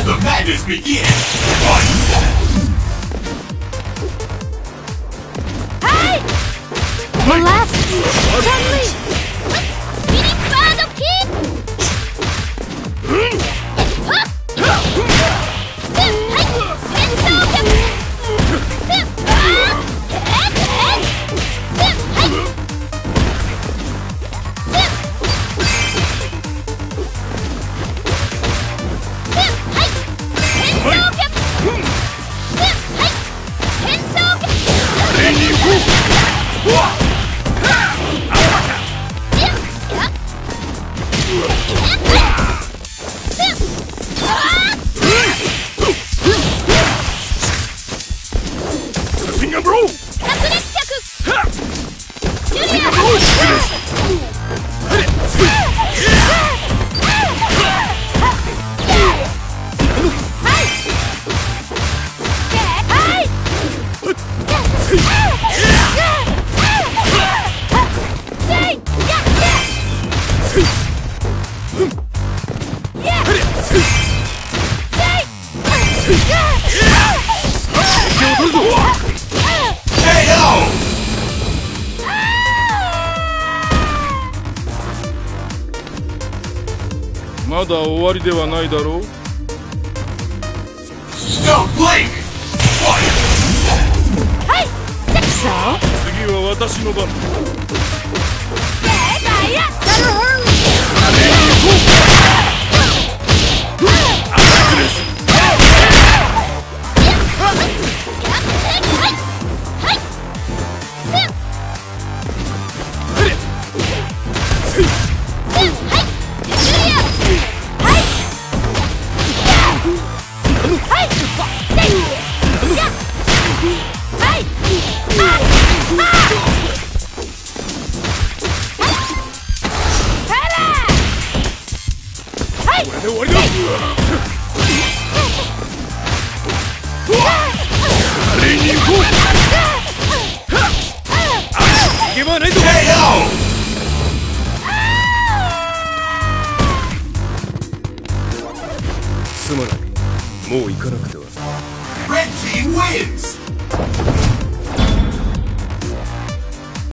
Let the madness begin! Fight! Molasses! Chun-Li! Spinning Yeah! まだ終わりではないだろう!次は私の番すまないもう行かなくては Red team wins! Thank you.